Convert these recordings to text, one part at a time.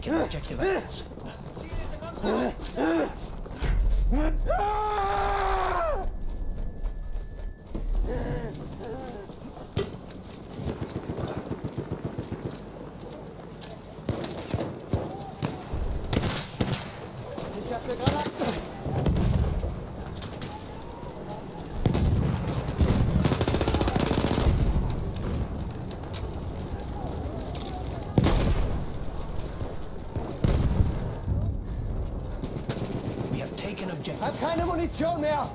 taken objective apples. Keine Munition mehr.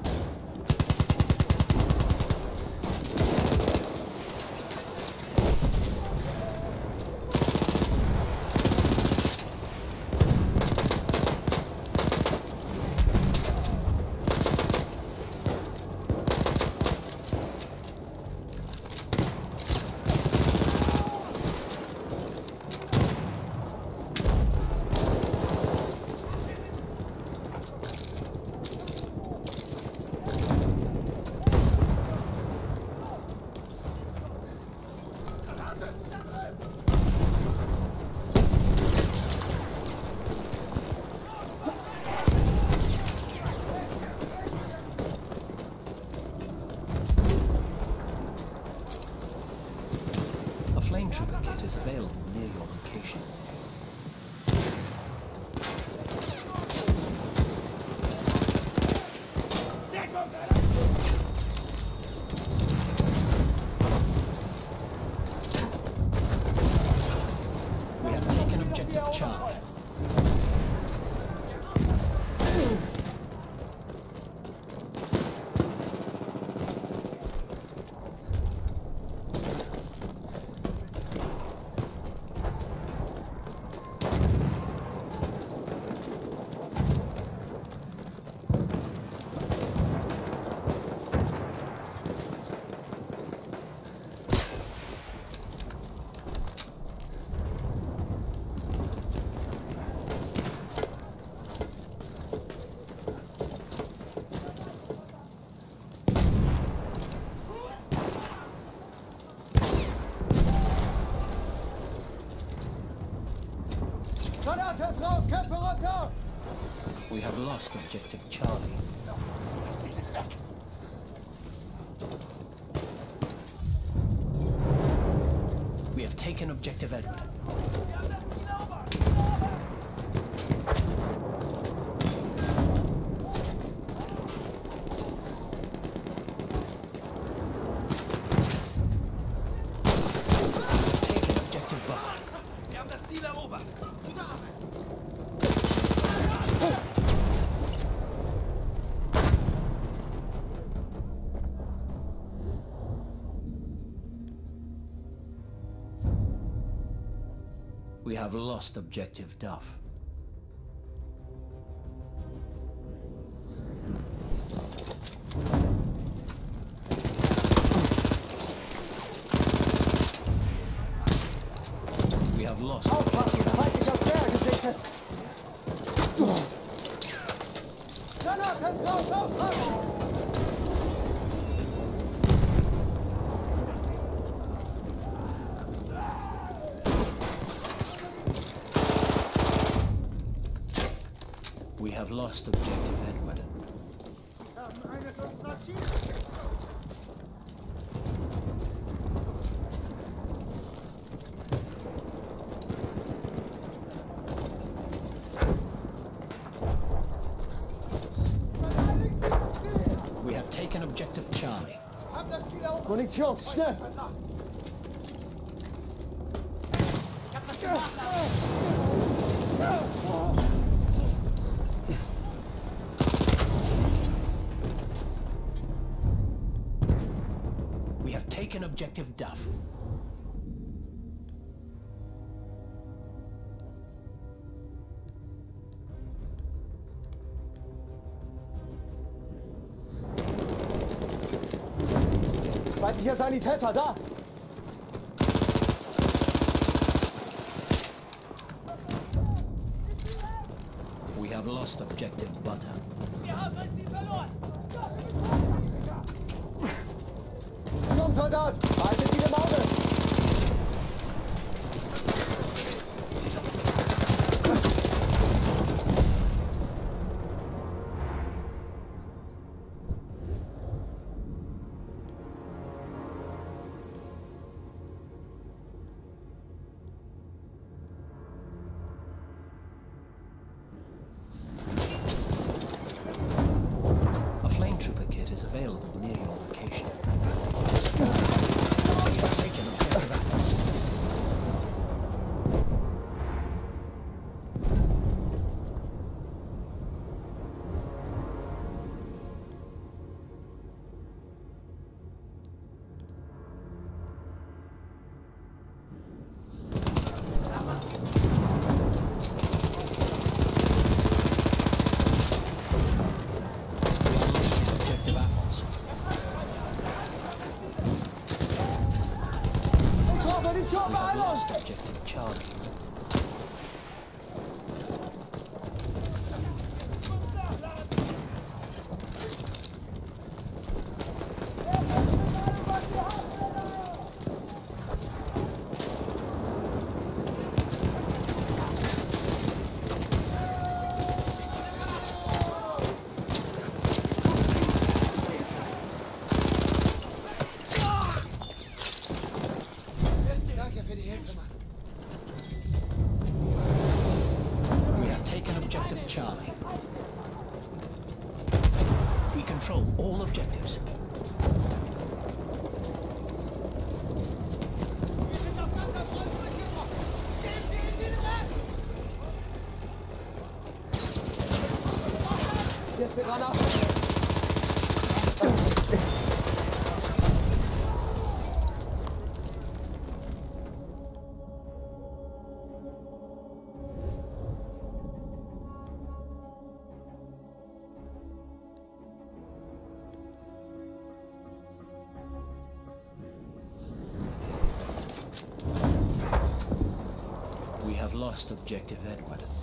Charlie. We have taken objective Edward. Have lost objective Duff. Lost objective Edward. We have taken objective Charlie. Hab das Ziel erobert. Munition, schnell. Have taken objective Duff. Feindlicher Sanitäter, da. We have lost objective Butter. Sturmsoldat, Charlie. We control all objectives. last objective Edward.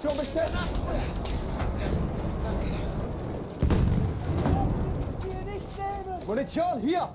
Position bestimmt. Danke. Munition, hier!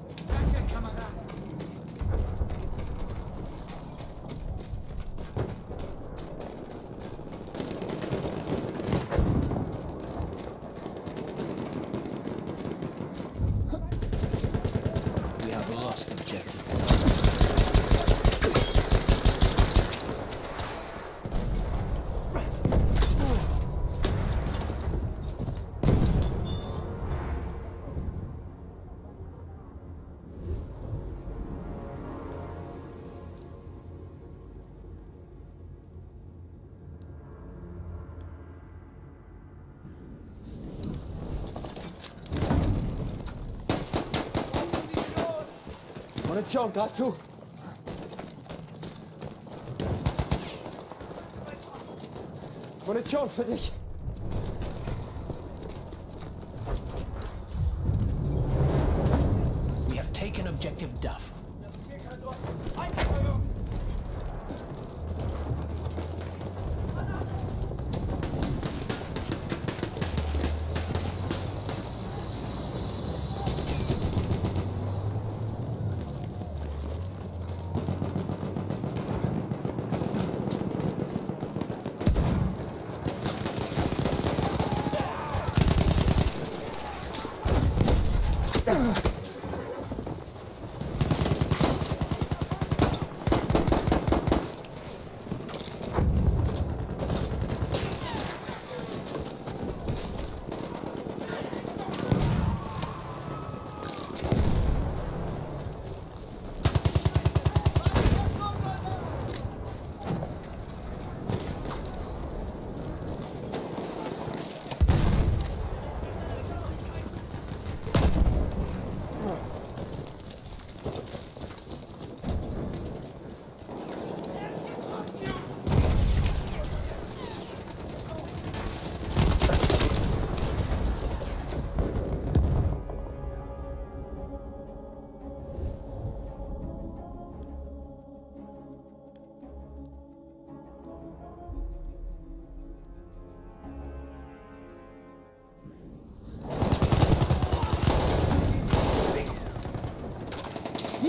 Munition, greif zu! We have taken objective Duff.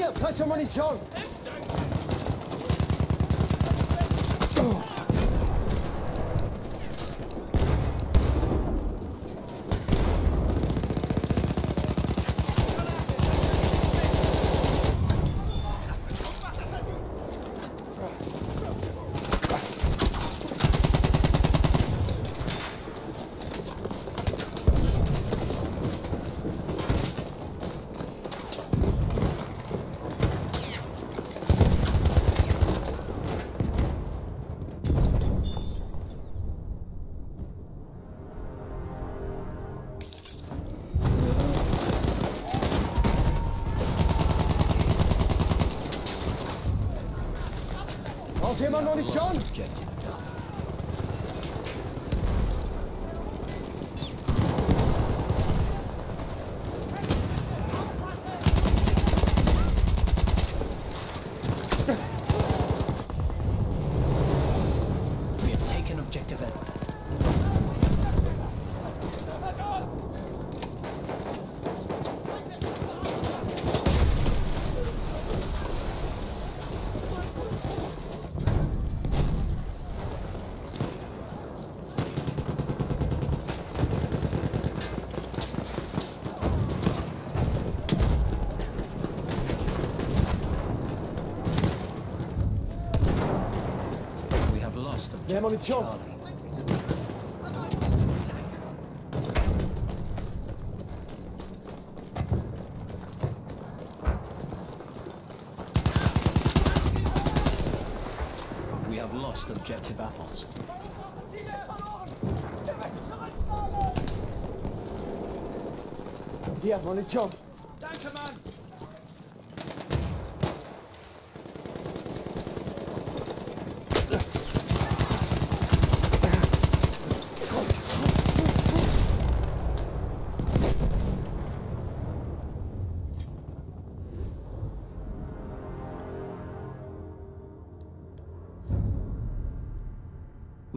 Hier, frische Munition! Braucht jemand Munition? Objective Duff. Mehr Munition! We have lost objective apples. Hier, Munition!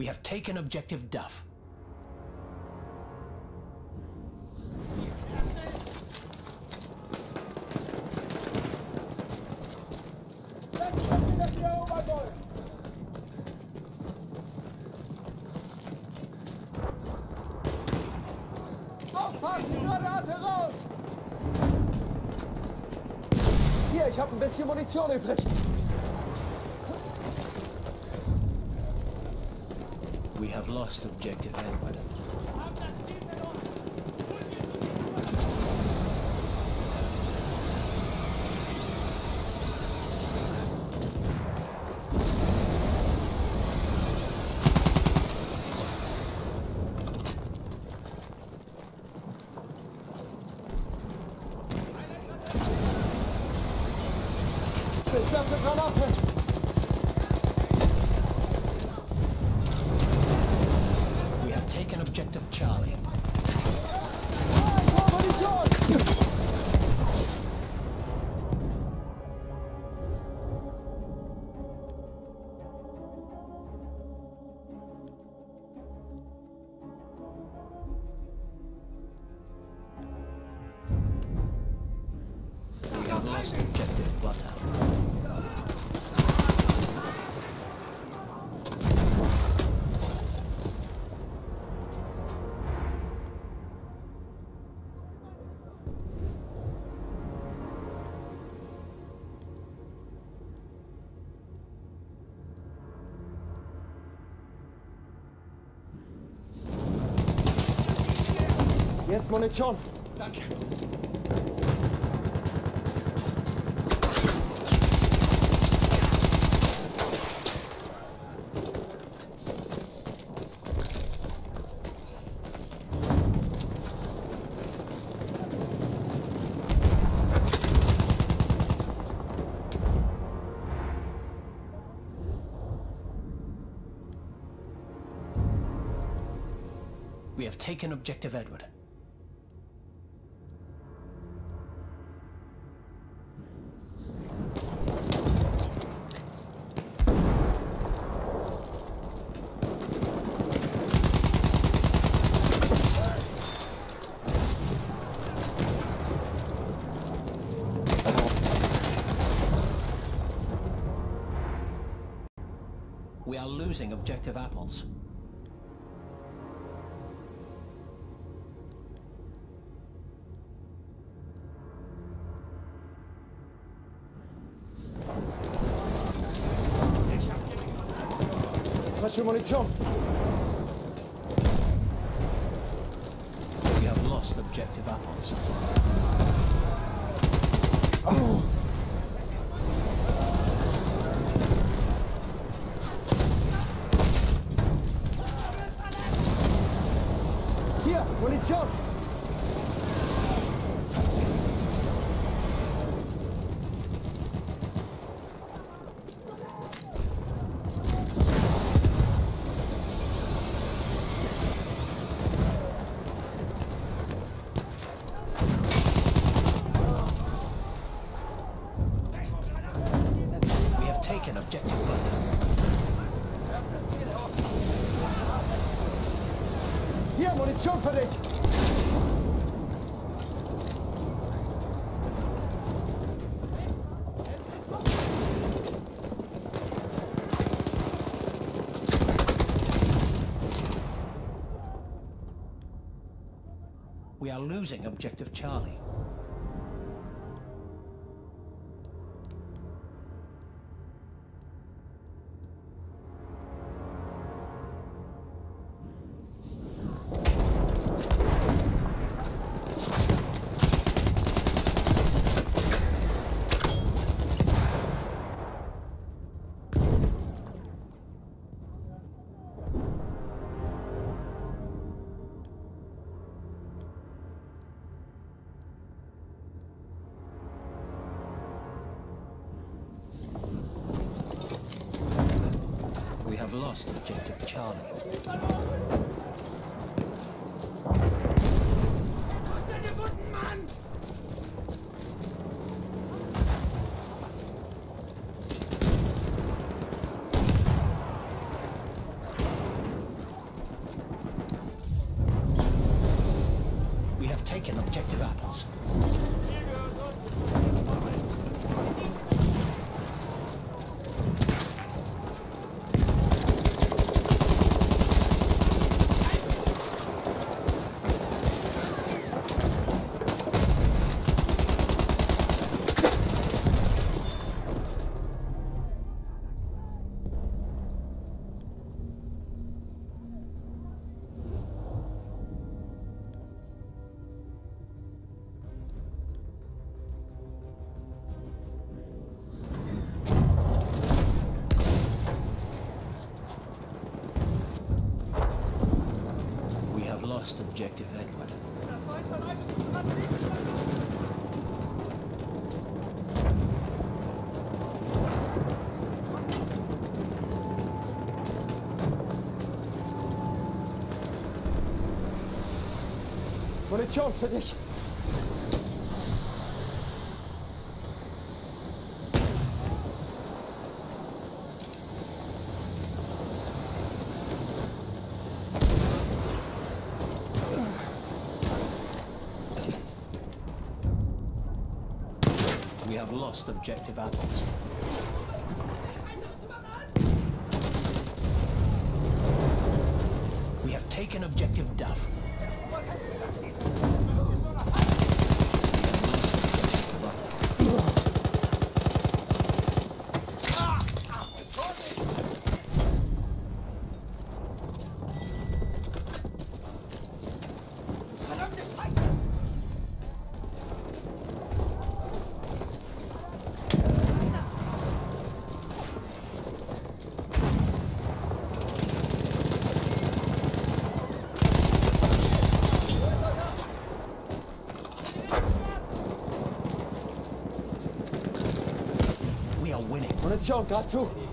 We have taken objective Duff. Aufpassen, Granate raus! Hier, ich habe ein bisschen Munition übrig. We have lost objective Edward. Munition! Danke. We have taken objective Edward. Are losing objective apples. Frische Munition! We have lost objective apples. Hier, Munition! We have taken objective Bloodhound. Hier, Munition für dich! We are losing objective Charlie. Have lost objective Charlie. Objective Edward. Munition für dich! Have lost objective apples. We have taken objective Duff. Are winning. Munition,